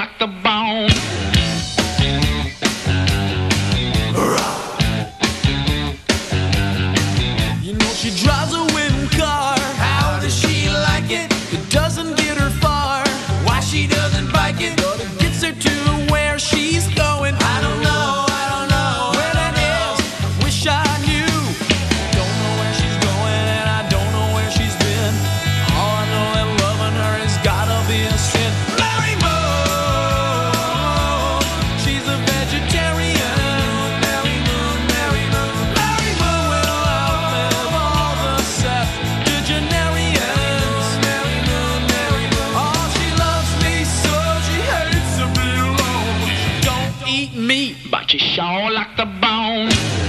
like the Shaw like the bone.